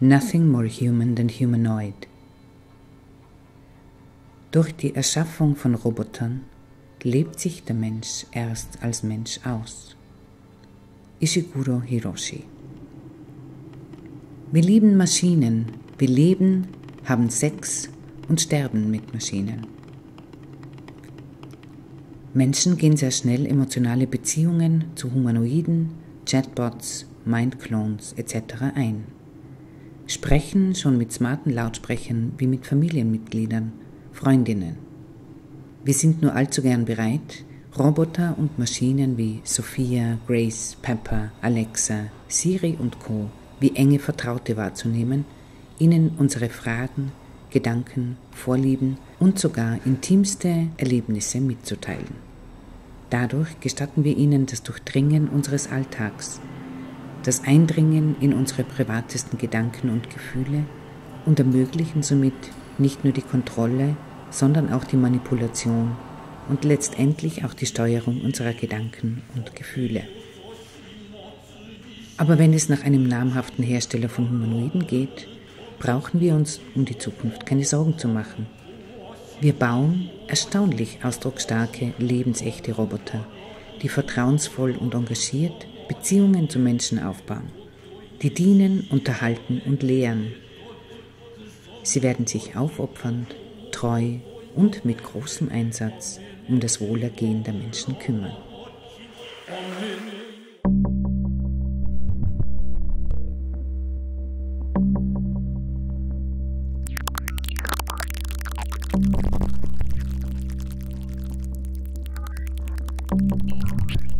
Nothing more human than humanoid. Durch die Erschaffung von Robotern lebt sich der Mensch erst als Mensch aus. Ishiguro Hiroshi Wir lieben Maschinen, wir leben, haben Sex und sterben mit Maschinen. Menschen gehen sehr schnell emotionale Beziehungen zu Humanoiden, Chatbots, Mindclones etc. ein sprechen schon mit smarten Lautsprechern wie mit Familienmitgliedern, Freundinnen. Wir sind nur allzu gern bereit, Roboter und Maschinen wie Sophia, Grace, Pepper, Alexa, Siri und Co. wie enge Vertraute wahrzunehmen, ihnen unsere Fragen, Gedanken, Vorlieben und sogar intimste Erlebnisse mitzuteilen. Dadurch gestatten wir ihnen das Durchdringen unseres Alltags, das Eindringen in unsere privatesten Gedanken und Gefühle und ermöglichen somit nicht nur die Kontrolle, sondern auch die Manipulation und letztendlich auch die Steuerung unserer Gedanken und Gefühle. Aber wenn es nach einem namhaften Hersteller von Humanoiden geht, brauchen wir uns um die Zukunft keine Sorgen zu machen. Wir bauen erstaunlich ausdrucksstarke, lebensechte Roboter, die vertrauensvoll und engagiert Beziehungen zu Menschen aufbauen, die dienen, unterhalten und lehren. Sie werden sich aufopfernd, treu und mit großem Einsatz um das Wohlergehen der Menschen kümmern. Thank